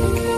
Okay.